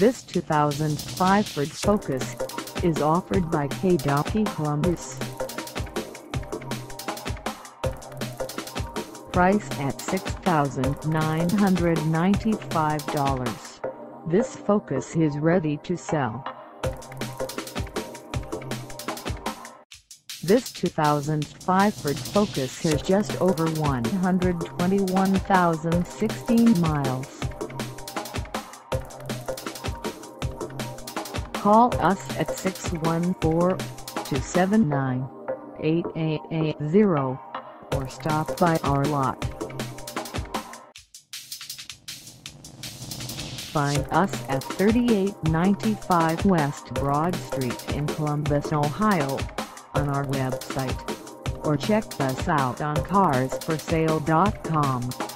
This 2005 Ford Focus is offered by Haydocy Columbus. Price at $6,995. This Focus is ready to sell. This 2005 Ford Focus has just over 121,016 miles. Call us at 614-279-8880 or stop by our lot. Find us at 3895 West Broad Street in Columbus, Ohio on our website or check us out on carsforsale.com.